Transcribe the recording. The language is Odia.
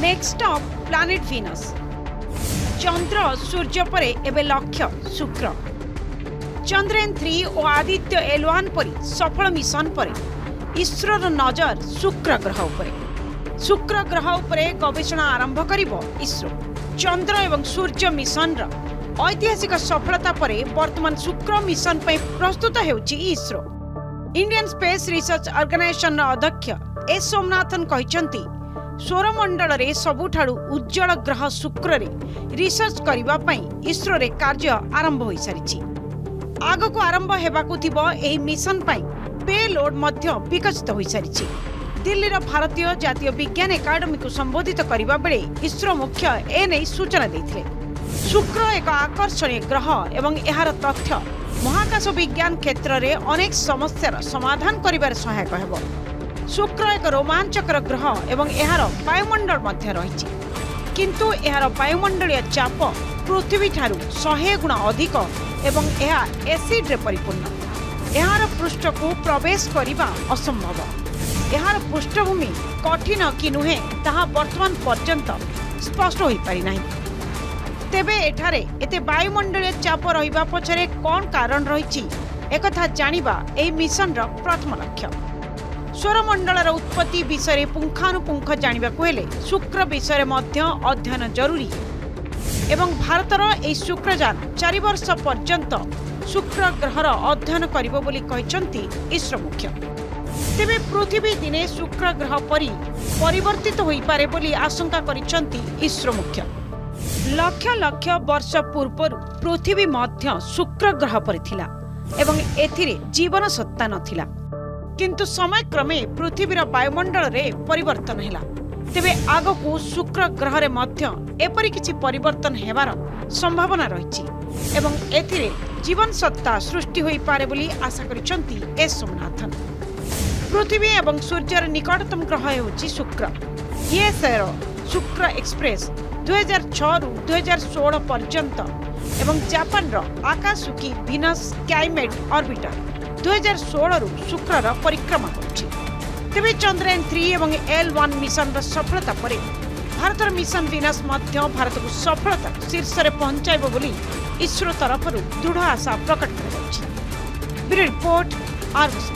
ନେକ୍ସଟ ଅପ୍ ପ୍ଲାନେଟ୍ ଭିନସ୍ ଚନ୍ଦ୍ର ସୂର୍ଯ୍ୟ ପରେ ଏବେ ଲକ୍ଷ୍ୟ ଶୁକ୍ର ଚନ୍ଦ୍ରୟାନ ଥ୍ରୀ ଓ ଆଦିତ୍ୟ ଏଲ୍ ୱାନ୍ ପରି ସଫଳ ମିଶନ ପରେ ଇସ୍ରୋର ନଜର ଶୁକ୍ର ଗ୍ରହ ଉପରେ ଶୁକ୍ର ଗ୍ରହ ଉପରେ ଗବେଷଣା ଆରମ୍ଭ କରିବ ଇସ୍ରୋ ଚନ୍ଦ୍ର ଏବଂ ସୂର୍ଯ୍ୟ ମିଶନର ଐତିହାସିକ ସଫଳତା ପରେ ବର୍ତ୍ତମାନ ଶୁକ୍ର ମିଶନ ପାଇଁ ପ୍ରସ୍ତୁତ ହେଉଛି ଇସ୍ରୋ ଇଣ୍ଡିଆନ୍ ସ୍ପେସ୍ ରିସର୍ଚ୍ଚ ଅର୍ଗାନାଇଜେସନର ଅଧ୍ୟକ୍ଷ ଏସ୍ ସୋମନାଥନ କହିଛନ୍ତି ସୌରମଣ୍ଡଳରେ ସବୁଠାରୁ ଉଜ୍ଜଳ ଗ୍ରହ ଶୁକ୍ରରେ ରିସର୍ଚ୍ଚ କରିବା ପାଇଁ ଇସ୍ରୋରେ କାର୍ଯ୍ୟ ଆରମ୍ଭ ହୋଇସାରିଛି। ଆଗକୁ ଆରମ୍ଭ ହେବାକୁ ଥିବ ଏହି ମିଶନ ପାଇଁ ପେ ଲୋଡ୍ ମଧ୍ୟ ବିକଶିତ ହୋଇସାରିଛି। ଦିଲ୍ଲୀର ଭାରତୀୟ ଜାତୀୟ ବିଜ୍ଞାନ ଏକାଡେମୀକୁ ସମ୍ବୋଧିତ କରିବା ବେଳେ ଇସ୍ରୋ ମୁଖ୍ୟ ଏନେଇ ସୂଚନା ଦେଇଥିଲେ। ଶୁକ୍ର ଏକ ଆକର୍ଷଣୀୟ ଗ୍ରହ ଏବଂ ଏହାର ତଥ୍ୟ ମହାକାଶ ବିଜ୍ଞାନ କ୍ଷେତ୍ରରେ ଅନେକ ସମସ୍ୟାର ସମାଧାନ କରିବାରେ ସହାୟକ ହେବ। শুক্র এক রোমাঞ্চকর গ্রহ এবং এর বায়ুমণ্ডল মধ্যে রয়েছে কিন্তু এর বায়ুমণ্ডলীয় চাপ পৃথিবী ঠারু শহে গুণ অধিক এবং এহা এসিড্রে পরিপূর্ণ এর পৃষ্ঠকু প্রবেশ করা অসম্ভব এর পৃষ্ঠভূমি কঠিন কি নুহে তাহা বর্তমান পর্যন্ত স্পষ্ট হয়ে পারি না তেবে এঠারে এতে বায়ুমণ্ডলীয় চাপ রহবা পছরে কণ কারণ রয়েছে একথা জাঁয়া এই মিশনর প্রথম লক্ষ্য ସୌରମଣ୍ଡଳର ଉତ୍ପତ୍ତି ବିଷୟରେ ପୁଙ୍ଖାନୁପୁଙ୍ଖ ଜାଣିବାକୁ ହେଲେ ଶୁକ୍ର ବିଷୟରେ ମଧ୍ୟ ଅଧ୍ୟୟନ ଜରୁରୀ। ଏବଂ ଭାରତର ଏହି ଶୁକ୍ରଯାନ ଚାରି ବର୍ଷ ପର୍ଯ୍ୟନ୍ତ ଶୁକ୍ର ଗ୍ରହର ଅଧ୍ୟୟନ କରିବ ବୋଲି କହିଛନ୍ତି ଇସ୍ରୋ ମୁଖ୍ୟ। ତେବେ ପୃଥିବୀ ଦିନେ ଶୁକ୍ର ଗ୍ରହ ପରି ପରିବର୍ତ୍ତିତ ହୋଇପାରେ ବୋଲି ଆଶଙ୍କା କରିଛନ୍ତି ଇସ୍ରୋ ମୁଖ୍ୟ। ଲକ୍ଷ ଲକ୍ଷ ବର୍ଷ ପୂର୍ବରୁ ପୃଥିବୀ ମଧ୍ୟ ଶୁକ୍ର ଗ୍ରହ ପରି ଥିଲା ଏବଂ ଏଥିରେ ଜୀବନ ସତ୍ତା ନଥିଲା। କିନ୍ତୁ ସମୟକ୍ରମେ ପୃଥିବୀର ବାୟୁମଣ୍ଡଳରେ ପରିବର୍ତ୍ତନ ହେଲା। ତେବେ ଆଗକୁ ଶୁକ୍ର ଗ୍ରହରେ ମଧ୍ୟ ଏପରି କିଛି ପରିବର୍ତ୍ତନ ହେବାର ସମ୍ଭାବନା ରହିଛି ଏବଂ ଏଥିରେ ଜୀବନ ସତ୍ତା ସୃଷ୍ଟି ହୋଇପାରେ ବୋଲି ଆଶା କରିଛନ୍ତି ଏସ୍ ସୋମନାଥନ। ପୃଥିବୀ ଏବଂ ସୂର୍ଯ୍ୟର ନିକଟତମ ଗ୍ରହ ହେଉଛି ଶୁକ୍ର। ଇଏସ୍ଏର ଶୁକ୍ର ଏକ୍ସପ୍ରେସ୍ ଦୁଇହଜାର ଛଅରୁ ଦୁଇହଜାର ଷୋହଳ ପର୍ଯ୍ୟନ୍ତ ଏବଂ ଜାପାନର ଆକାଶୁକି ଭିନସ୍ କ୍ଲାଇମେଟ୍ ଅର୍ବିଟର ଦୁଇହଜାର ଷୋହଳରୁ ଶୁକ୍ରର ପରିକ୍ରମା କରୁଛି। ତେବେ ଚନ୍ଦ୍ରୟାନ ଥ୍ରୀ ଏବଂ ଏଲ୍ ୱାନ୍ ମିଶନର ସଫଳତା ପରେ ଭାରତର ମିଶନ ଭିନସ୍ ମଧ୍ୟ ଭାରତକୁ ସଫଳତା ଶୀର୍ଷରେ ପହଞ୍ଚାଇବ ବୋଲି ଇସ୍ରୋ ତରଫରୁ ଦୃଢ଼ ଆଶା ପ୍ରକଟ କରାଯାଉଛି। Bureau report Argus